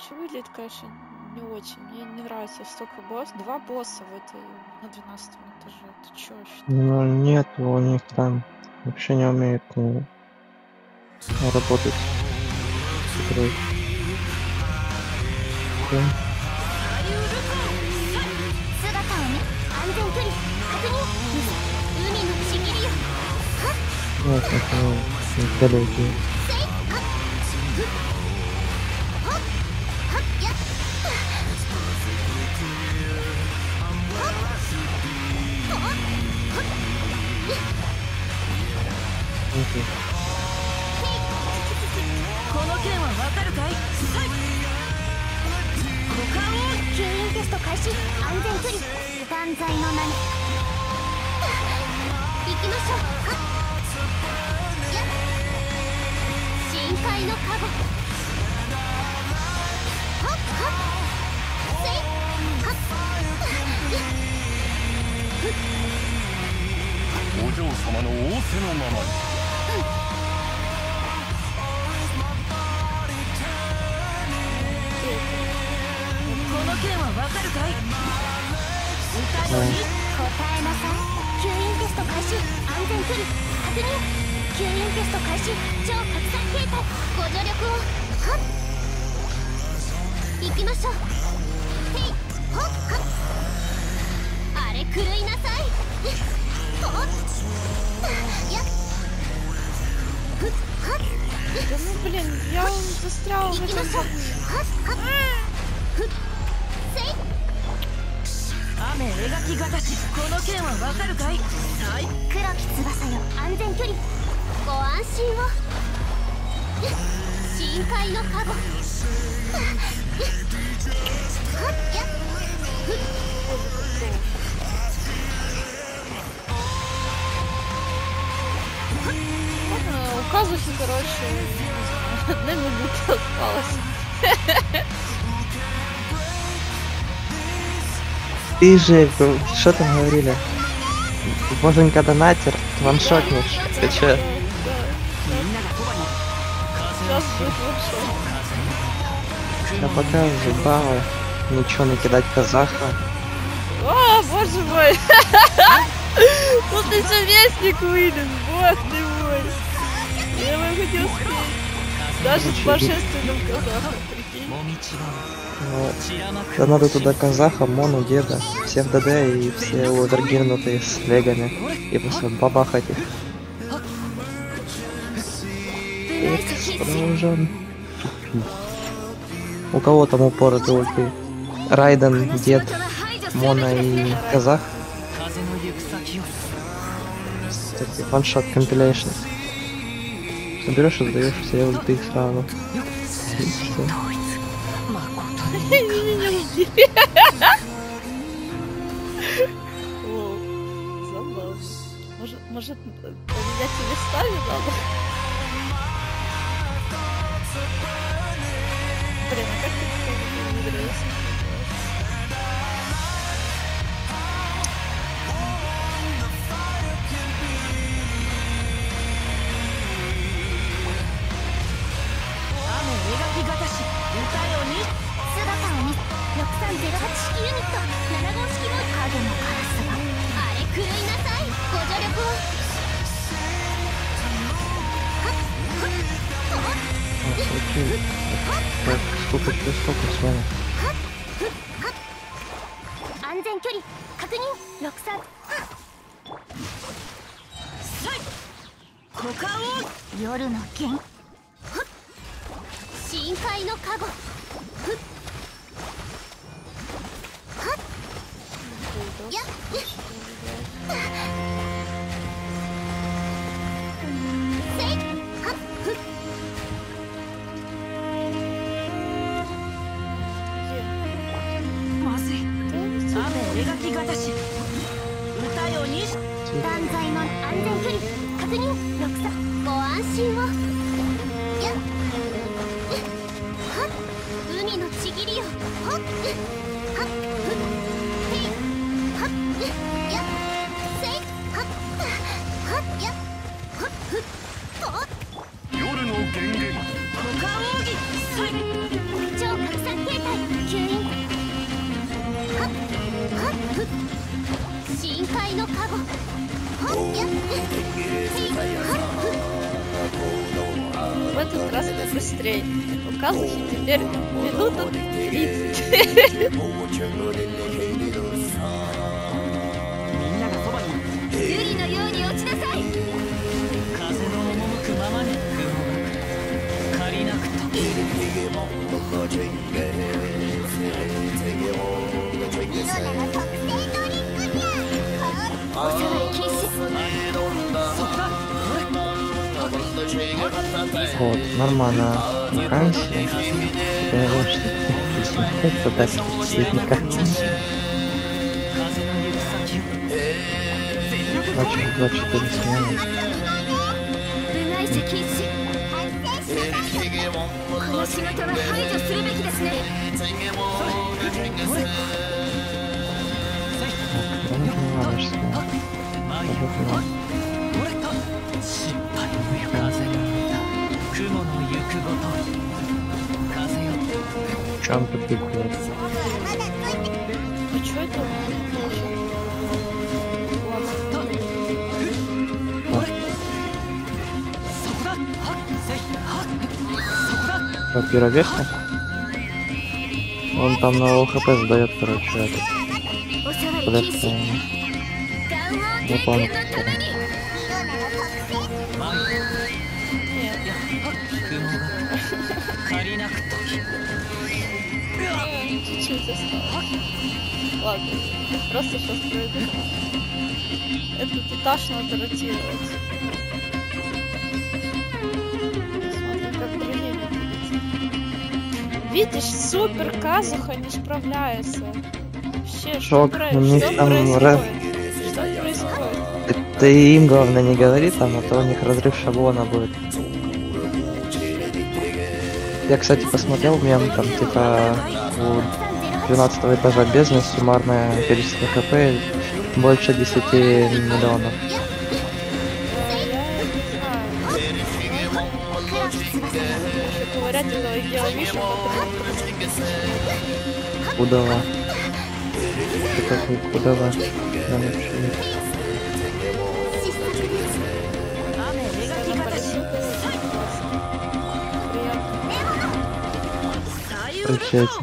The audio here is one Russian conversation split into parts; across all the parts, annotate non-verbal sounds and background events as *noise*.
вообще выглядит, конечно, не очень. Мне не нравится столько босс. Два босса в этой на 12 этаже. Это чё вообще? Ну нет, у них там вообще не умеют ну, работать с. Да. Нет, это далекие. この件はわかるかい？はい。股間を吸引テスト開始。安全距離。断罪の名に行きましょう。深海のカゴ。はっ。はっ。せいはっ。お嬢様の仰せのままに件はわかるかい歌より答えなさい吸引テスト開始安全距離確認吸引テスト開始超拡散形態ご助力をはっ行きましょうへいほっはっあれ狂いなさいほっやっふっはっ Да ну блин, я застряла в 行きま этом 雨描きがたしこの件はわかるかいはい黒き翼よ安全距離ご安心を*laughs* 深海のカ*laughs* ゴはっやふっ Можно указывайте, короче, не знаю, одна минута осталась. *laughs* Ты же, что там говорили? Боженька донатер, ваншотнешь. Ты лучше. Я показываю балы. Ничего накидать казаха. О, боже мой! *laughs* Тут еще вестник вылез, бог ты мой! Я бы хотел спеть. Даже с божественным казахом, прикинь. Вот. Да надо туда казаха, мону, деда, всех ДД и все овергирнутые с легами. И просто бабахать их. Продолжаем. У кого там упоротый ульты? Райден, дед, Мона и казах. Кстати, ваншот компилейшн. Соберешь и сдаешь все ульты сразу. И О, забавно. Может, может, поменять местами надо? Блин, а как ты такое 式ユニット7号式の影のカラスあれ狂いなさいご助力を安全距離確認六三夜の深海の加護っ it. Вот, нормально. Вакансия. Это так, средника. Очень два четыре смены. Нужно надо сейчас. Чам ты прикрыл? А что это? Он там на ОХП сдает, короче, этот. Подожди. Не помню, чуть осталось. Ладно, просто сейчас пройду. Этот этаж надо ротировать. Смотри, как деревья. Видишь, супер Казуха не справляется. Вообще, Шок, что, ну, что там происходит? Раз... Что происходит? Ты им, главное, не говори там, а то у них разрыв шаблона будет. Я, кстати, посмотрел мем, там, типа, у 13 этажа бездны, суммарное количество хп больше 10 миллионов. Удала. Ты такой удала. Прощайте.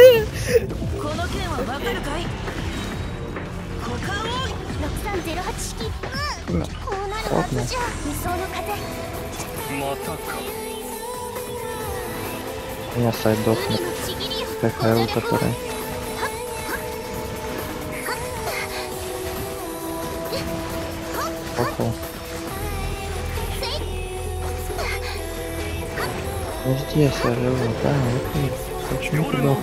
この件はわかるかい股間を6308式うんこうなるはずじゃ理想の風またか Меня сайт дохнет. Какая у которой. Оху. Здесь я живу, да, окей. Почему туда?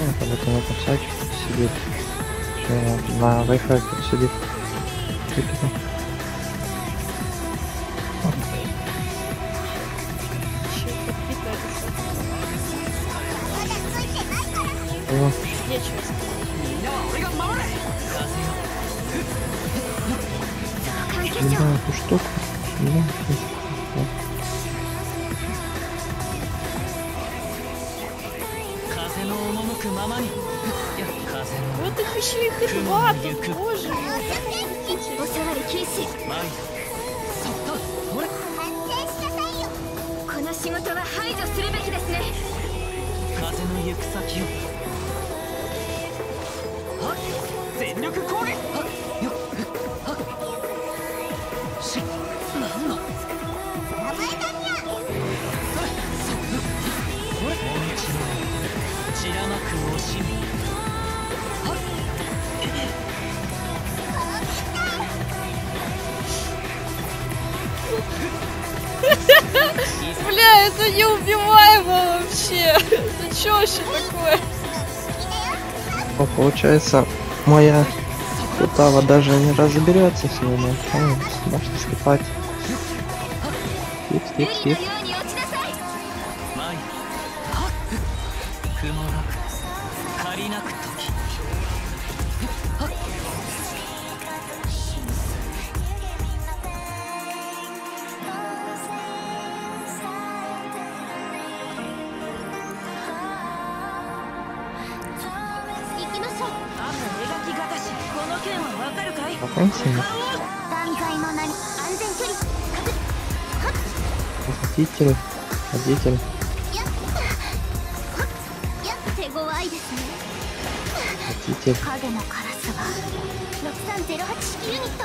Это вот он там садик сидит. На Wi-Fi сидит. Что еще такое? Ну, получается, моя Кутава даже не разберется с ними. Можно слепать. Тип, тип, тип. いいけど手強いですねいいけど影のカラスは6308ユニット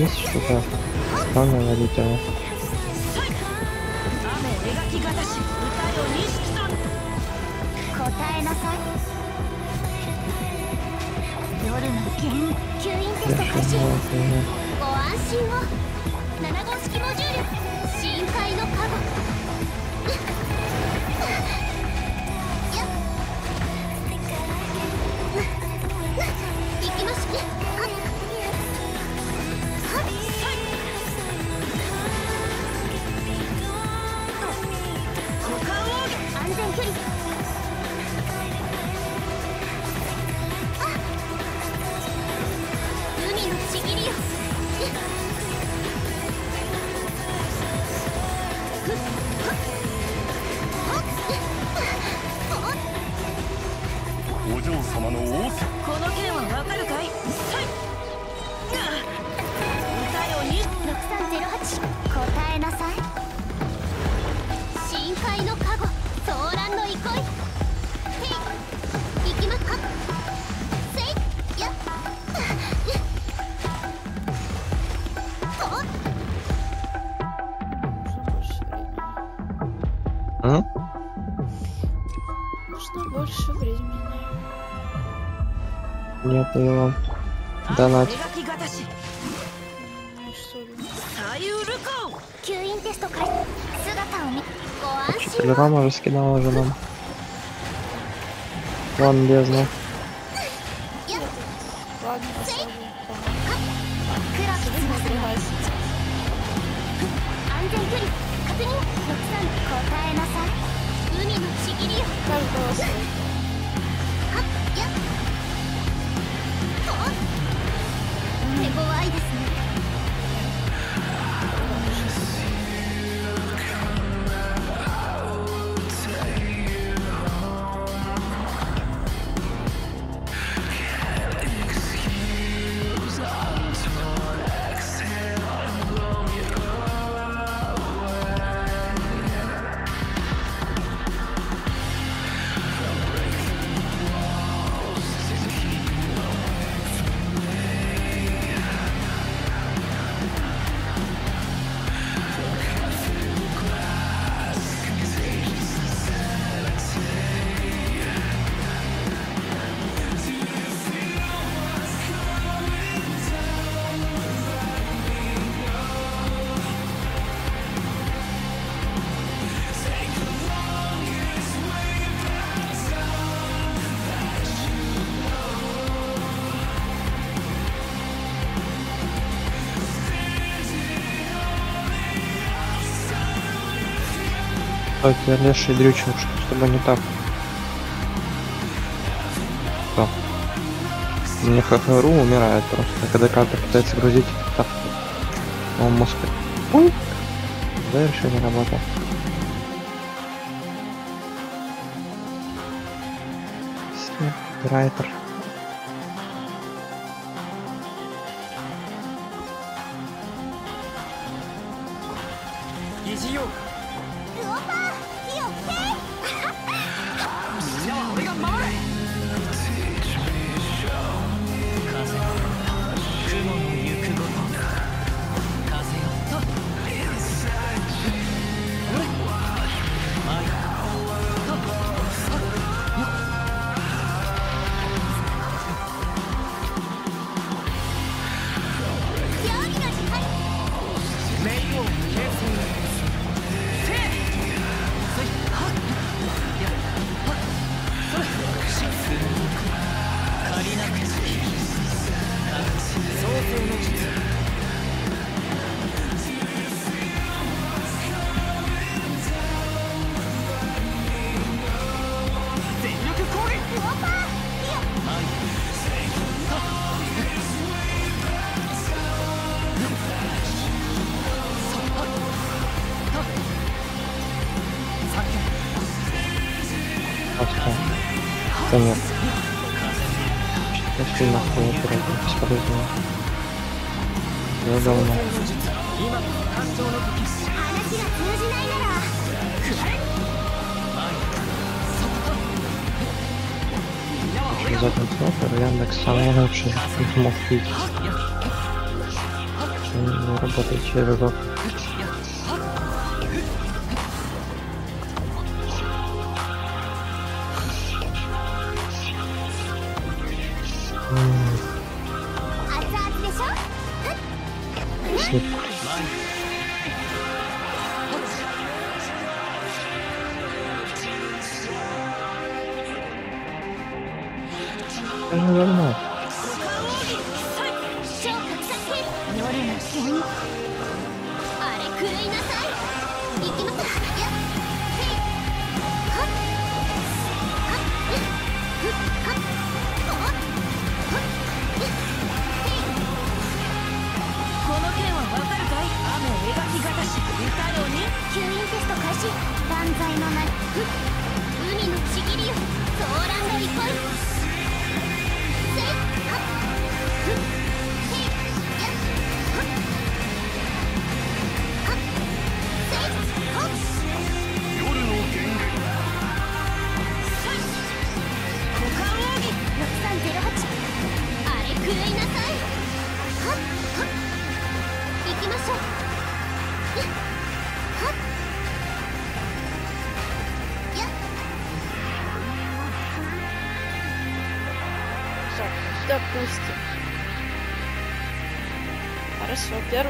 よしとかガンガンやれちゃう雨描きがたし歌よ錦さん答えなさい。夜の研吸引テスト開始ご安心を。7号式モジュール界の科学行き距離。нужно больше времени. Я поняла. Донат. Ну Телеграмма раскидала уже нам. Ладно, бездна. Ладно, 感動しまし Так, я леший дрючил, чтобы не так. Что? Мне хахару умирает просто. Когда карта пытается грузить, так. Он мозг. Да, еще не работал. Снайпер. Мог видеть. Не работает через год. 剣あれ狂いなさい行きますこのはかるかい吸引テスト開始のな海のちぎりよ。騒乱がいっぱい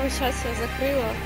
Часть я закрыла.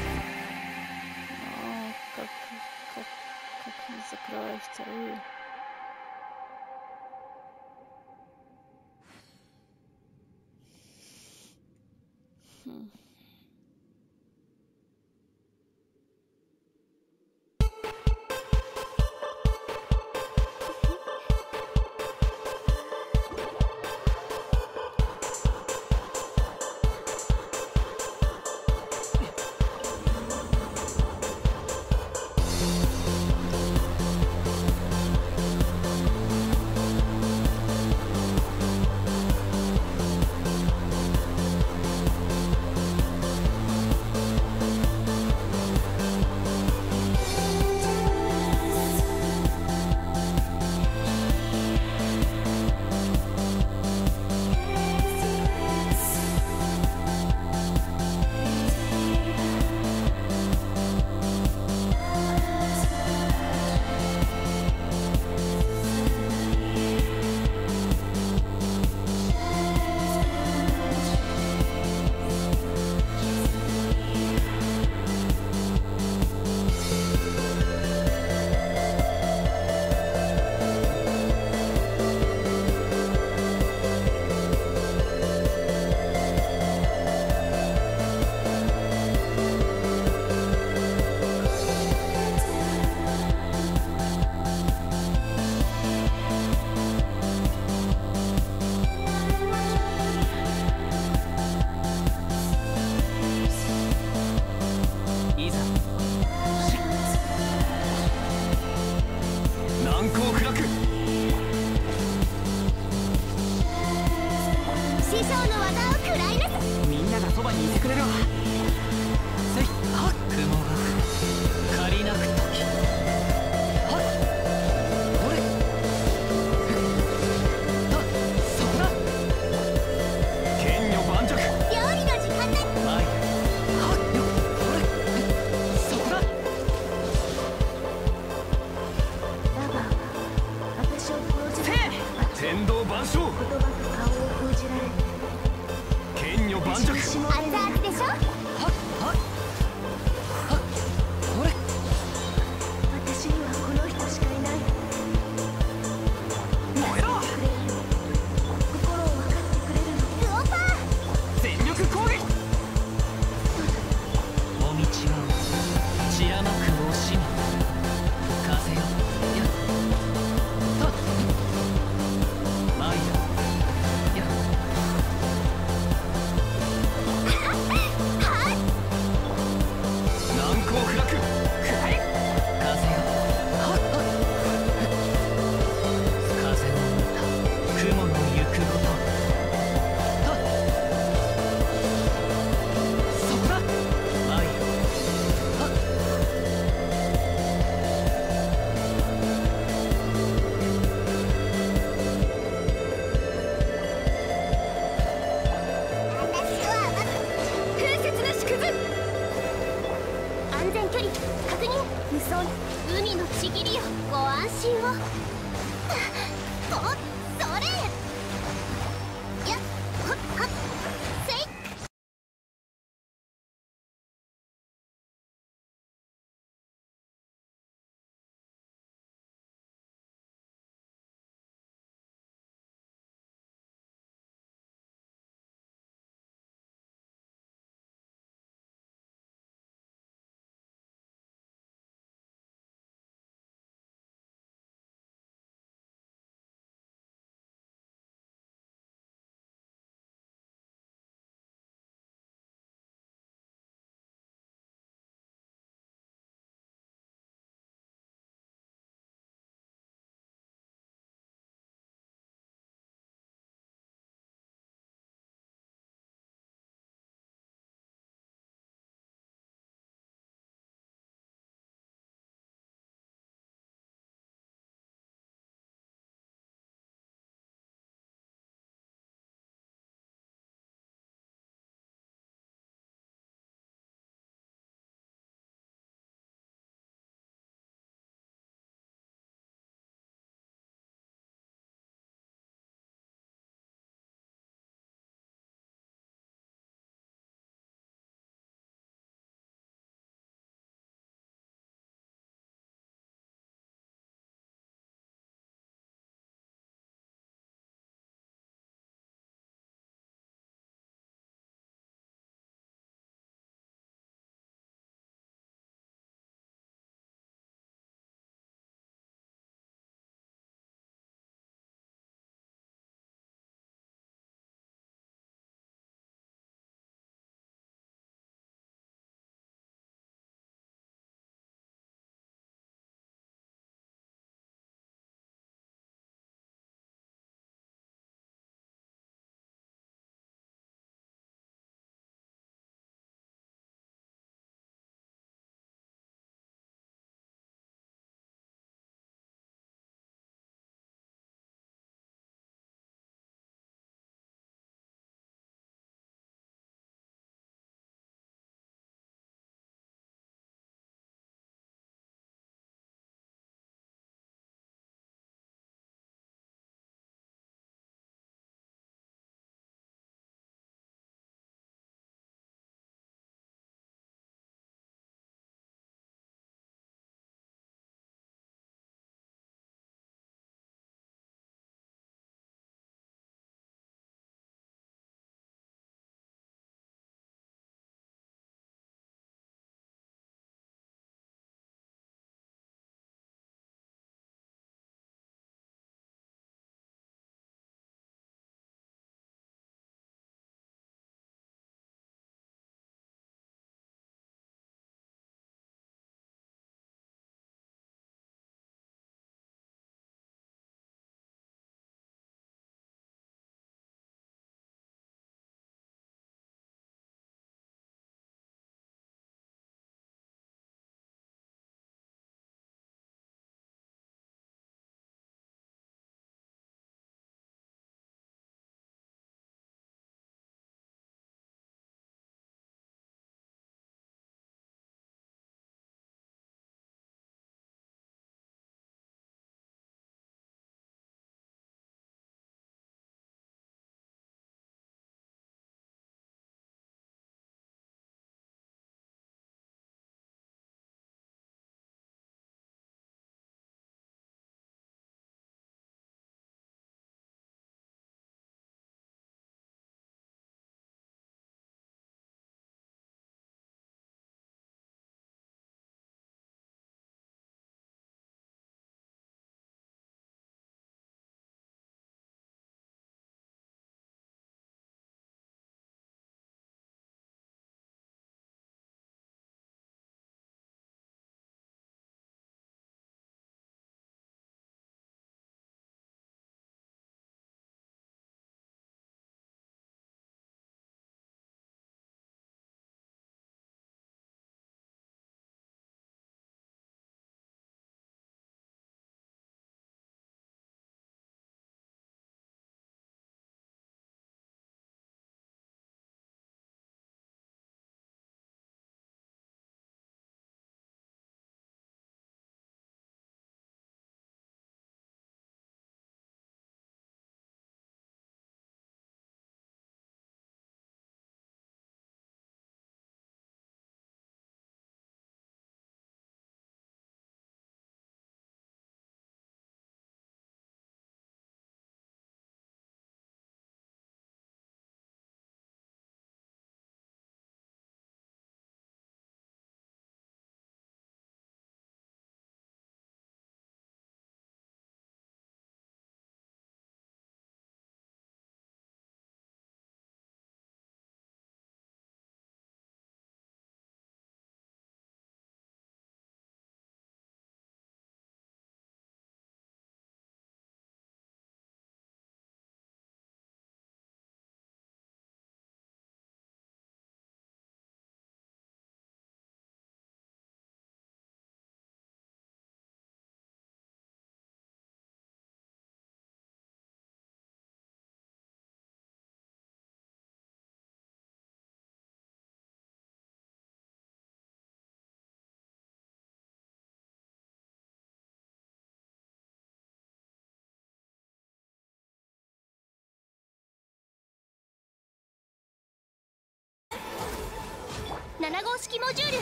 号式モジュール。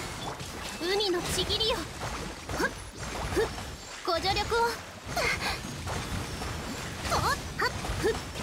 海のちぎりよ。ご助力を。おっはっふっ。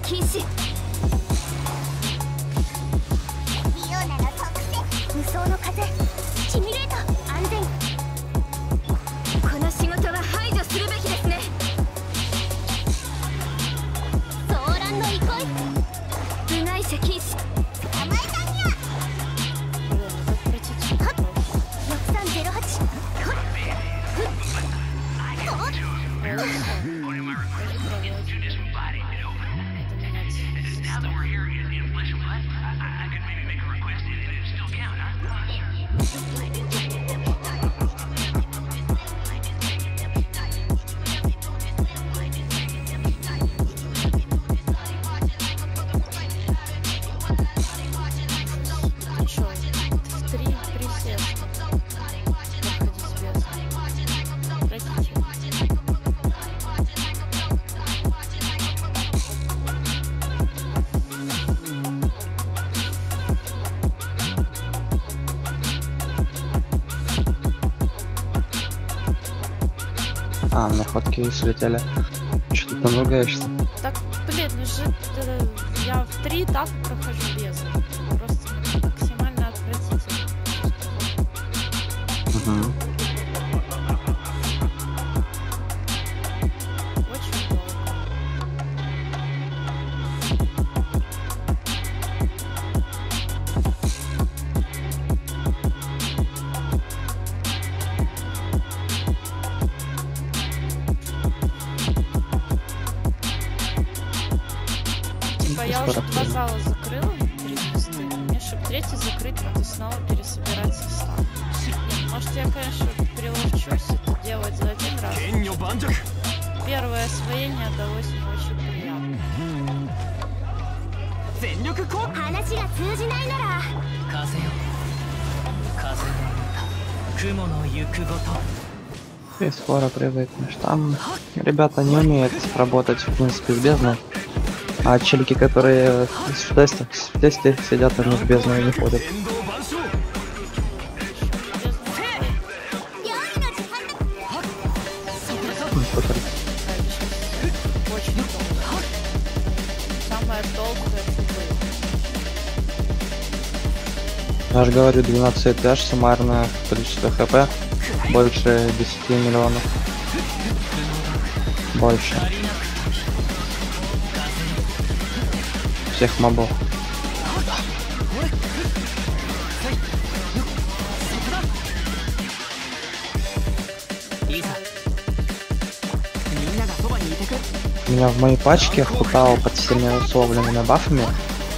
禁止。Окей, слетели. Что-то там. Так, блин, ну э, я в три этапа прохожу без. Просто максимально отвратительно. Угу. И скоро привыкнешь. Там ребята не умеют работать, в принципе, в бездну. А челики, которые в тесте, в тесте сидят, они в бездну и не ходят. Я же говорю, 12 этаж, суммарное количество хп больше 10 миллионов. Больше. Всех мобов. Меня в моей пачке хутао под всеми условленными бафами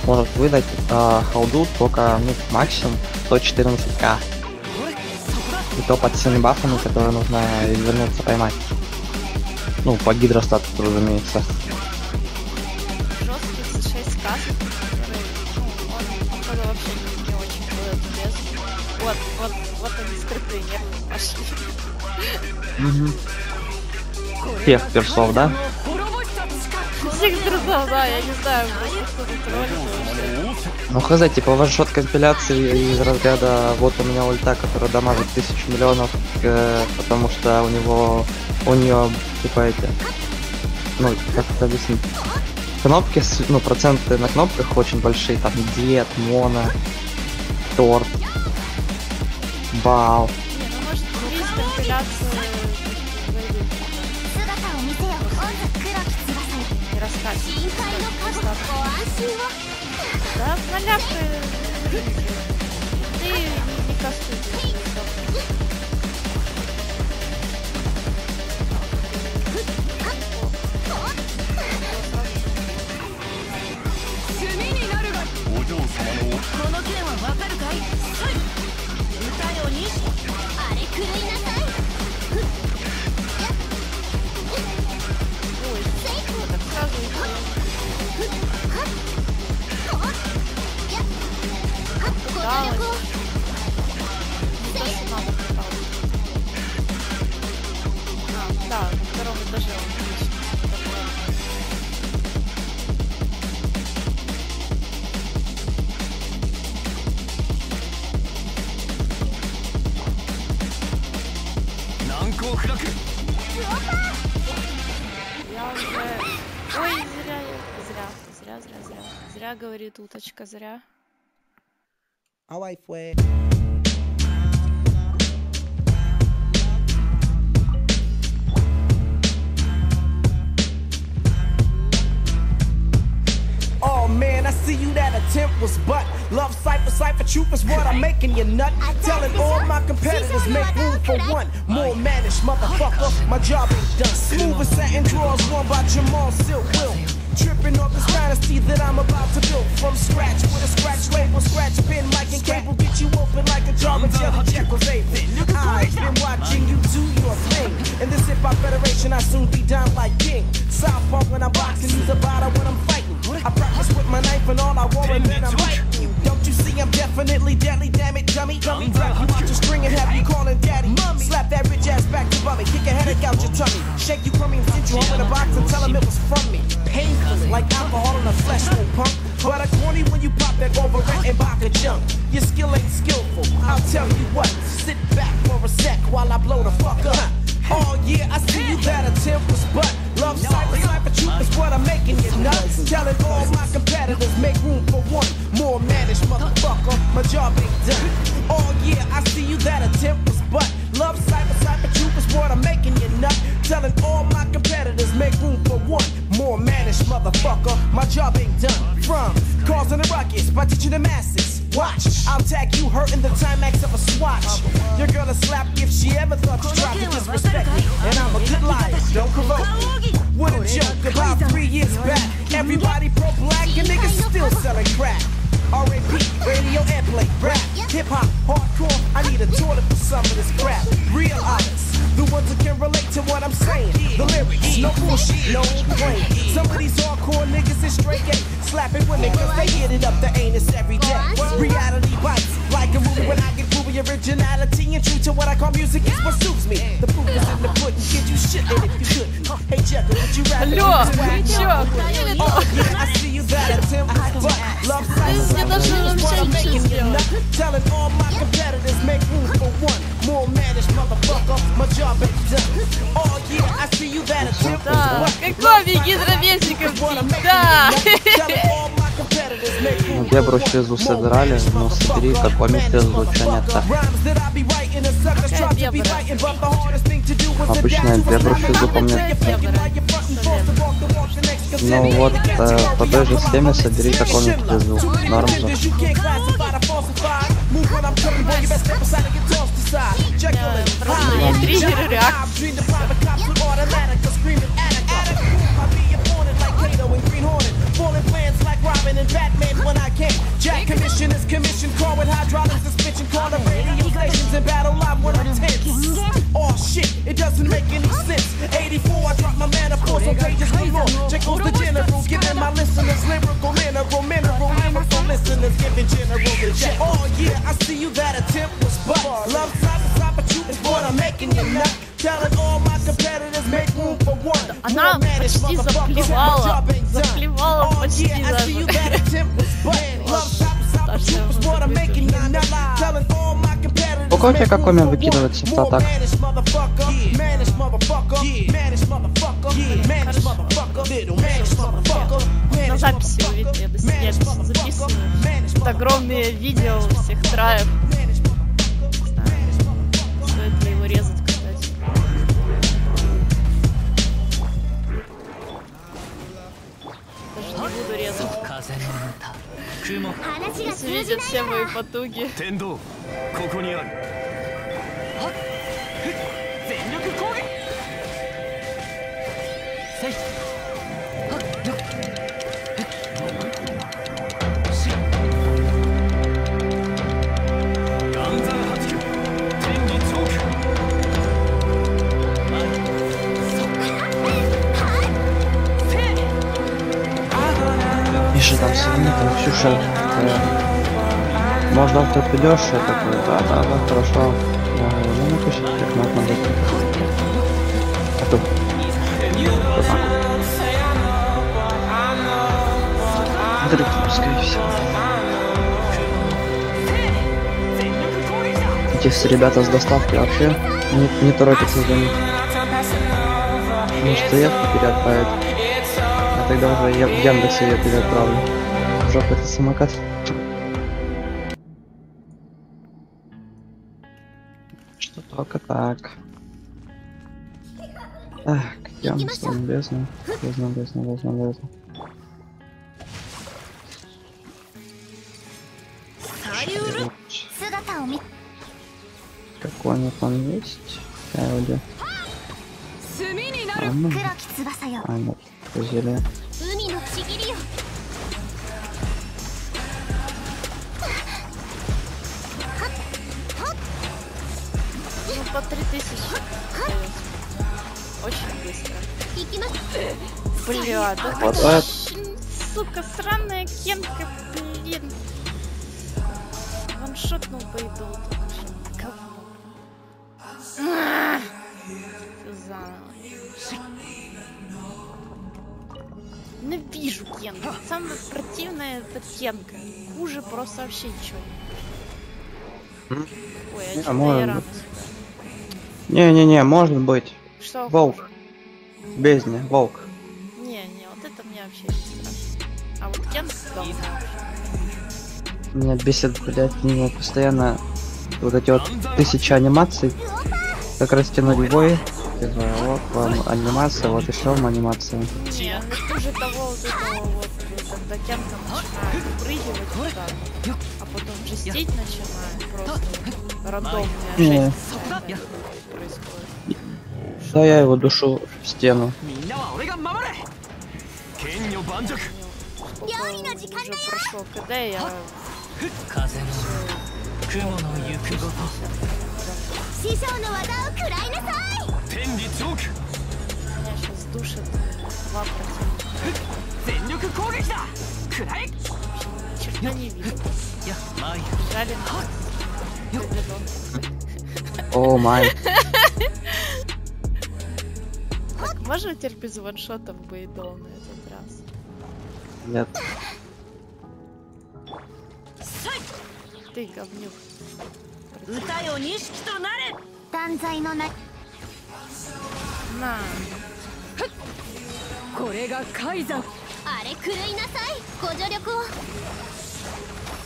может выдать э, холду только ну, максимум 114к. И то под всеми бафами, которые нужно вернуться поймать. Ну, по гидростату, разумеется. Жестких 6 кассов. Вот, вот, вот они скрытые нервы пошли. Угу. Всех персов, да? Всех струсал, да, я не знаю. Ну хз, типа ваншот компиляции из разряда вот у меня ульта, которая дамажит тысяч миллионов, э, потому что у него, у нее, типа эти, ну как это объяснить, кнопки, ну проценты на кнопках очень большие, там дед, моно, торт, бал. Не, ну может, 臨界の覚悟ご安心を。говорит уточка, зря. Ahí fue. Oh man, I see you that attempt was but love cipher cipher truth is what I'm making you nut. Telling all my competitors make room for one more managed motherfucker. My job ain't done. Smooth as satin drawers worn by Jamal Silk Will. Tripping off this dynasty that I'm about to build from scratch with a scratch label, scratch pin, mic and cable get you open like a jar of jelly Jekyll's able. I've been watching you do your thing. In this hip hop federation, I soon be down like king. Southpaw when I'm boxing, use a bottle when I'm fighting. I practice with my knife and all I want and then I'm biting. Don't you see I'm definitely deadly, damn it, dummy. Dummy, wrap you out your string and have you calling daddy. Slap that rich ass back to bummy, kick a headache out your tummy. Shake you crummy and send you home in a box and tell him it was from me. Painfully, like alcohol in a flesh wound punk. But a corny when you pop that overrated vodka junk. Your skill ain't skillful, I'll tell you what. Sit back for a sec while I blow the fuck up. *laughs* Oh yeah, I see you that attempt was but love cypher cypher truth is what I'm making you nuts. Telling all my competitors make room for one more managed motherfucker. My job ain't done. Oh yeah, I see you that attempt was but love cypher cypher truth what I'm making you nuts. Telling all my competitors make room for one more managed motherfucker. My job ain't done. From causing a ruckus by teaching the masses. Watch, I'll tag you hurting the climax of a swatch. You're gonna slap if she ever thought you tried to disrespect me. And I'm a good liar, don't provoke. What a joke about three years back. Everybody pro black and niggas still selling crack. R.A.P. radio airplay, rap, hip hop, hardcore. I need a toilet for some of this crap. Real artists, the ones that can relate to what I'm saying. The lyrics, no bullshit, no brain. Some of these hardcore niggas is straight gay, slapping women cause they hit it up the anus every day. Reality bites like a movie when I get groovy originality and true to what I call music is what suits me. The proof is in the pudding, kid, you shit it if you could. Hey, Jekyll, would you rather? Алло, ну вы чё, охуели Oh, то? yeah, I see you that attempt, but love cypher, мне даже cypher is what I'm вообще making ничего you nut. Telling all my competitors make room for one more managed motherfucker. My job ain't done. Oh yeah, I see you that attempt, Да, but какой гидровесиков what I'm making Да! you nut. Telling all *laughs* my физу more собирали, managed ну hardest thing to do is Обычно Дебру a физу помню. Ну вот, э, по той же схеме собери какой-нибудь физу. Норм же. Ладно. триггеры реакции. Falling plans like Robin and Batman when I came. Jack commission is commission, call with hydraulic suspension, call the radio stations and battle live when I'm tense. Oh shit, it doesn't make any sense. 84, I drop my metaphors on pages we more. Check goes the general, giving my listeners lyrical mineral, mineral, lyrical listeners, giving general the check. Oh yeah, I see you that attempt was but love top top of truth is what I'm making you nut. Telling all my competitors make room for one. Она More managed почти motherfuckers, my заплевала. Yeah, I see you даже. that attempt was but love top top of truth is what I'm making you nut. Telling all my competitors сколько у тебя как коммен выкидывается в атак? Manish motherfucker, manish motherfucker, manish motherfucker, manish motherfucker, little manish motherfucker, На записи видите, я до сих- я записываю. Это огромные видео всех траев. 注目。話が通じないわ天道ここにある。там сегодня, там Ксюша. Может завтра придешь, я такой, да, да, да, хорошо. Я говорю, ну ну пусть как надо надо. А то. Дырки пускай все. Если ребята с доставки вообще не, не торопятся звонить. Ну что я вперед поэтому тогда уже я в Яндексе я тебе отправлю. Жопа, это самокат. Что только так. Так, я на своем бездну. Бездну, бездну, бездну, бездну. Какой он там есть? Аудио. А, ну. а нет. Зеленый. Ну, по 3000. Очень быстро. Бля, да Сука, сраная кенка, блин. Ваншотнул по идолу. Говно. Все заново. Ненавижу кенку. Самое противное это кенка. Хуже просто вообще ничего. М? Ой, а Не, может я рано. Не-не-не, может быть. Что? Волк. хуже? Бездне, волк. Не, не, вот это мне вообще не страшно. А вот кенка говно. Меня бесит, блядь, него постоянно вот эти вот тысячи анимаций. Как раз тянули бой Типа, вот вам анимация, вот еще вам анимация. Не, ну хуже того вот этого вот, когда Кенка начинает выпрыгивать вот так вот, а потом жестить начинает, просто рандомная Не. жесть какая-то происходит. Да я его душу в стену. みんなは俺が守れ剣女盤石 Сколько уже прошло КД, я 風の雲の行くごと師匠の技を食らいなさい天理チョーク меня сейчас душат два противника. 全力攻撃だ食らえ Ни черта не вижу. いや前 Жаль, Победон. О май. Так, можно теперь без ваншота в Бейдол на этот раз? Нет. Ты говнюк. 歌よ錦となれ断罪のな На. これが海山あれ狂いなさいご助力を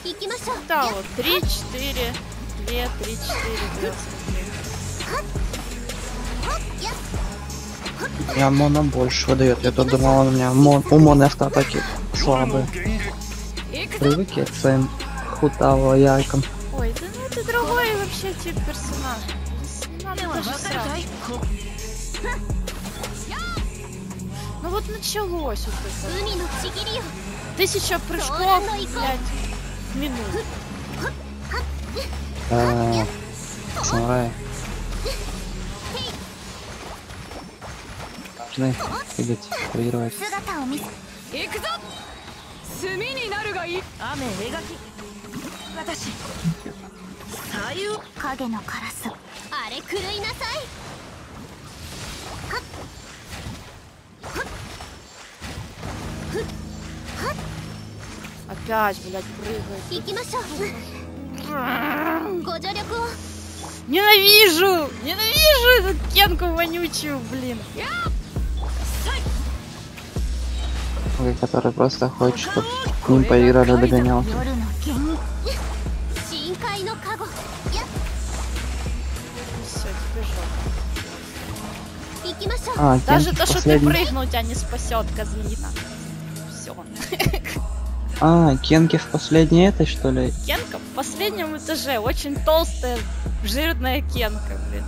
行きましょう Да, вот 3, 4, 2, 3, 4, 2,や У меня моно больше выдает. Я тут думал, он у меня мон, у моно автоатаки слабые. 行くぞ Привыки к своим хутаво яйкам. Ой, да ну это другой вообще тип персонажа. Здесь Не надо では даже わかるか сразу. い Ну вот началось вот это. 海のちぎりよ Тысяча прыжков, блядь, в минуту. Э, Самурай. Должны видеть, проигрывать. 姿を見せ行くぞ炭になるがいい雨描き私左右影のカラス あれ狂いなさい Опять, блядь, прыгает. 行きましょうご助力を Ненавижу! Ненавижу эту кенку вонючую, блин. Который просто хочет, чтобы с ним поиграли догонял. А, Даже то, что ты прыгнул, тебя не спасет, козлина. Все. А, Кенки в последней этой, что ли? Кенка в последнем этаже. Очень толстая, жирная кенка, блин.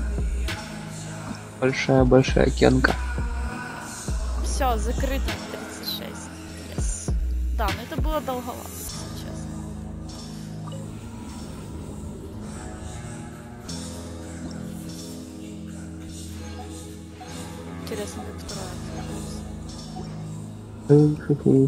Большая-большая Кенка. Все, закрыто 36. Yes. Да, но это было долговато, 嗯视频